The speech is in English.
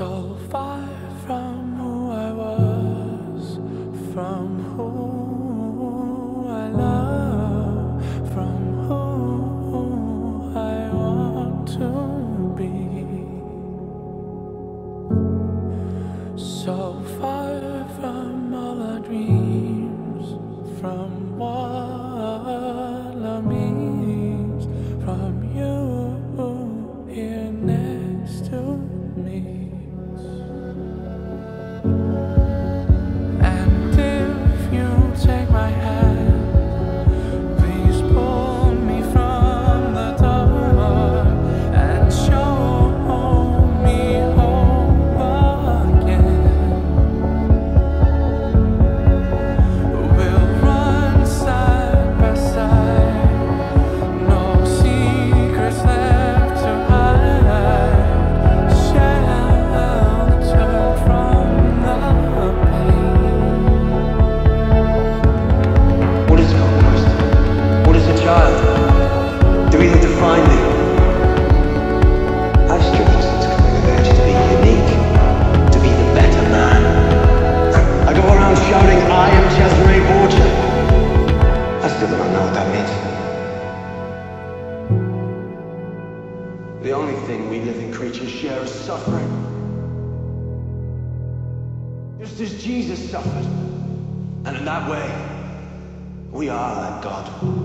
so far from who I was, from who I love, from who I want to be. So far. The only thing we living creatures share is suffering. Just as Jesus suffered. And in that way, we are like God.